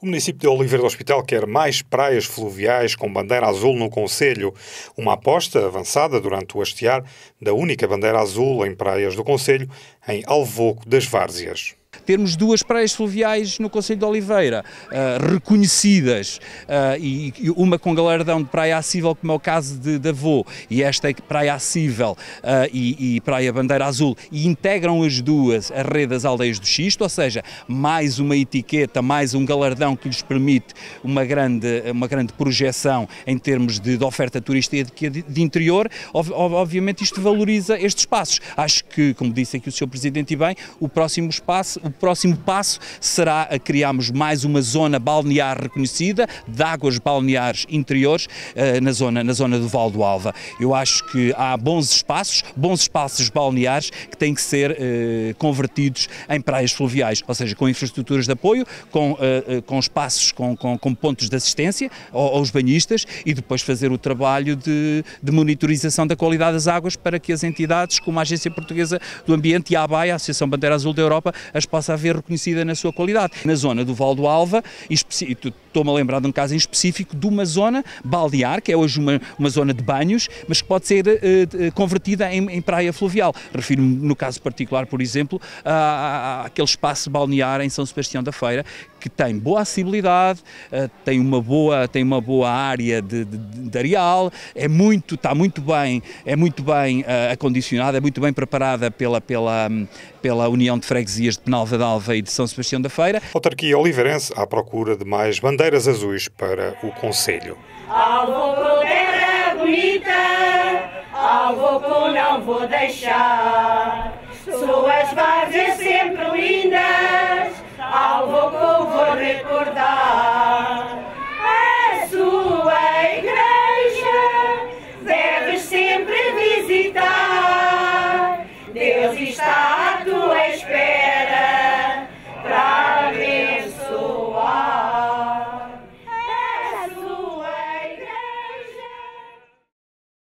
O município de Oliveira do Hospital quer mais praias fluviais com bandeira azul no Conselho. Uma aposta avançada durante o hastear da única bandeira azul em praias do Conselho, em Alvoco das Várzeas termos duas praias fluviais no Conselho de Oliveira, uh, reconhecidas, uh, e, e, uma com galardão de praia acessível, como é o caso de Davô, e esta é praia acessível uh, e, e, praia bandeira azul, e integram as duas a rede das aldeias do Xisto, ou seja, mais uma etiqueta, mais um galardão que lhes permite uma grande, uma grande projeção em termos de, de oferta turística de, de interior, obviamente isto valoriza estes espaços. Acho que, como disse aqui o Sr. Presidente e bem, o próximo espaço o próximo passo será a criarmos mais uma zona balnear reconhecida, de águas balneares interiores, eh, na zona, na zona do Val do Alva. Eu acho que há bons espaços, bons espaços balneares que têm que ser eh, convertidos em praias fluviais, ou seja, com infraestruturas de apoio, com, eh, com espaços, com, com, com, pontos de assistência aos banhistas e depois fazer o trabalho de, de monitorização da qualidade das águas para que as entidades, como a Agência Portuguesa do Ambiente e a ABAI, a Associação Bandeira Azul da Europa, as possa haver reconhecida na sua qualidade. Na zona do Val do Alva, estou-me a lembrar de um caso em específico de uma zona balnear, que é hoje uma, uma zona de banhos, mas que pode ser uh, convertida em, em, praia fluvial. Refiro-me no caso particular, por exemplo, àquele espaço balnear em São Sebastião da Feira, que tem boa acessibilidade, uh, tem uma boa, tem uma boa área de, de, de areal, é muito, está muito bem, é muito bem uh, acondicionada, é muito bem preparada pela, pela, pela União de Freguesias de Penalva d'Alva e de São Sebastião da Feira. Autarquia Oliveirense à procura de mais bandeiras azuis para o Conselho. Alvo terra bonita, alvo não vou deixar,